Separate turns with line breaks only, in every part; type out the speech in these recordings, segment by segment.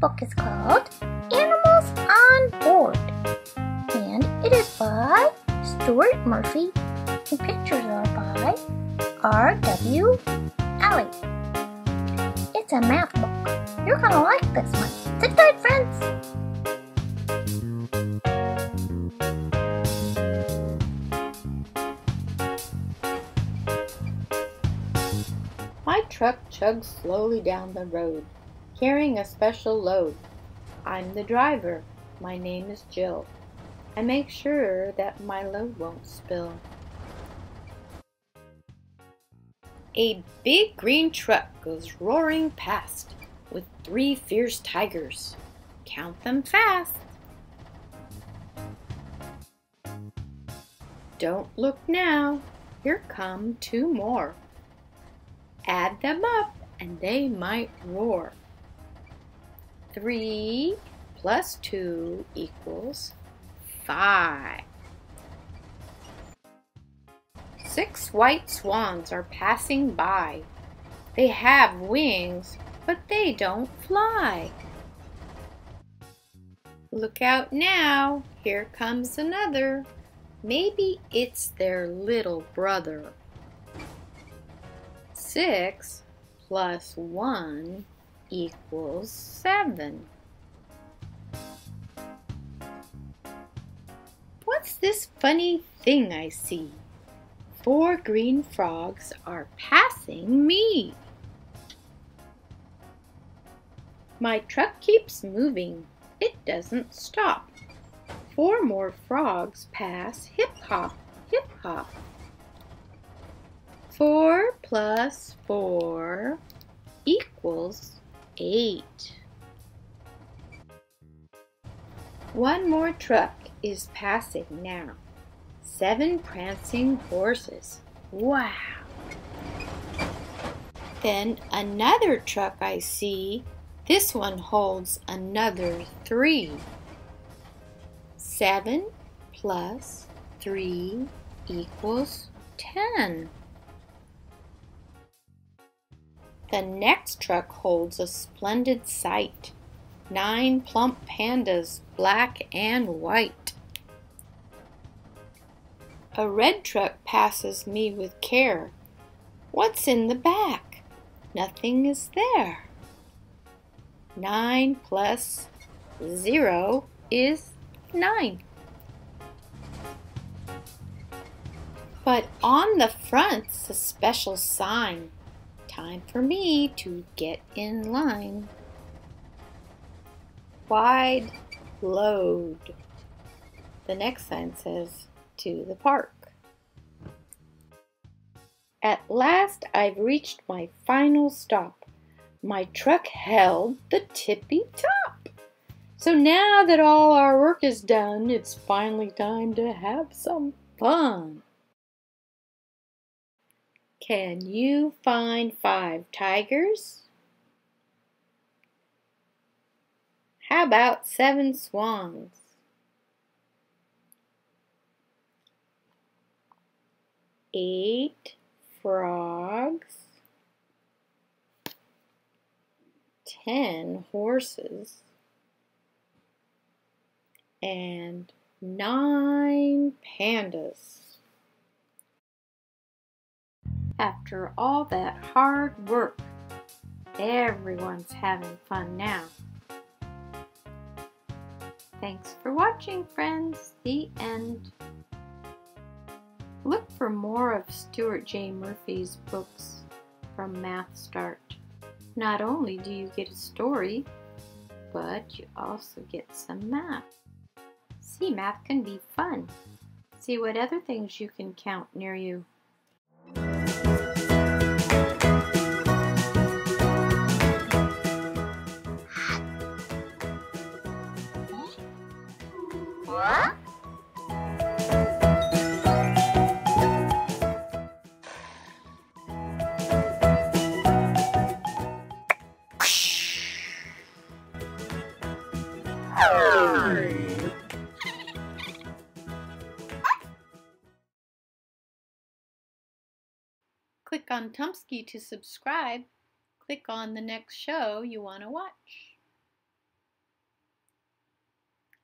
book is called Animals on Board and it is by Stuart Murphy and pictures are by R.W. Alley. It's a math book. You're gonna like this one. Sit tight, friends!
My truck chugs slowly down the road carrying a special load. I'm the driver. My name is Jill. I make sure that my load won't spill. A big green truck goes roaring past with three fierce tigers. Count them fast. Don't look now. Here come two more. Add them up and they might roar. Three plus two equals five. Six white swans are passing by. They have wings, but they don't fly. Look out now, here comes another. Maybe it's their little brother. Six plus one equals seven. What's this funny thing I see? Four green frogs are passing me. My truck keeps moving. It doesn't stop. Four more frogs pass hip hop, hip hop. Four plus four equals eight. One more truck is passing now. Seven prancing horses. Wow! Then another truck I see. This one holds another three. Seven plus three equals ten. The next truck holds a splendid sight. Nine plump pandas, black and white. A red truck passes me with care. What's in the back? Nothing is there. Nine plus zero is nine. But on the front's a special sign. Time for me to get in line. Wide load. The next sign says to the park. At last I've reached my final stop. My truck held the tippy top. So now that all our work is done, it's finally time to have some fun. Can you find five tigers? How about seven swans? Eight frogs? Ten horses? And nine pandas. After all that hard work, everyone's having fun now. Thanks for watching, friends. The end. Look for more of Stuart J. Murphy's books from Math Start. Not only do you get a story, but you also get some math. See, math can be fun. See what other things you can count near you. Click on Tumpsky to subscribe. Click on the next show you want to watch.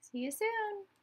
See you soon.